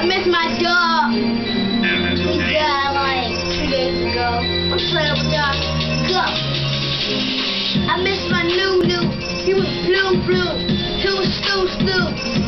I miss my dog. He died like two days ago. I'm y'all. Go. I miss my Nunu. He was blue blue. He was stew stew.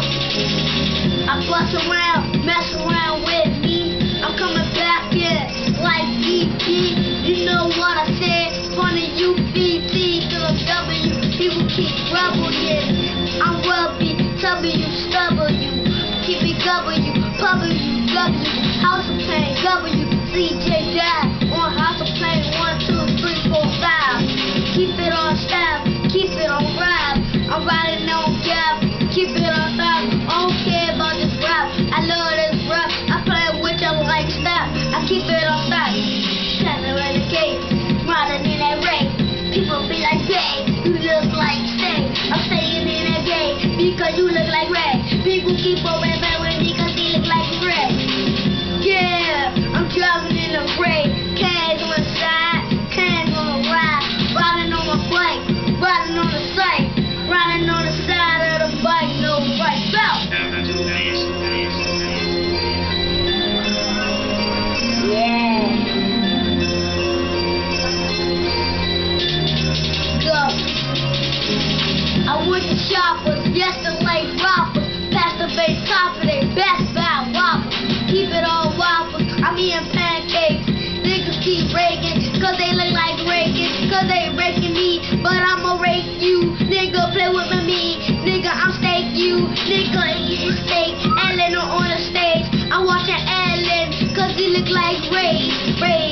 I bust around, mess around with me. I'm coming back, yeah, like EP. You know what I said? Funny UBT to the W. People keep rubble, yeah. I'm wealthy, WW. Keep it W, W, W. House of Pain, W. CJ Dad because you look like Ray. People keep on red with me because he look like Ray. Yeah, I'm driving in a ray. Cans on the side, cans on the ride. Riding on my bike, riding on the site. Riding on the side of the bike, no bike belt. Yeah. Go. I went to shoppers, just a late robber. Pass the base top of they best bad whopper. Keep it all whopper. I'm eating pancakes. Niggas keep raking, cause they look like raking, cause they raking me. But I'ma rake you. Nigga, play with my meat. Nigga, I'm steak you. Nigga, eating steak. Ellen on the stage. I watch that Ellen, cause he look like Ray. Ray.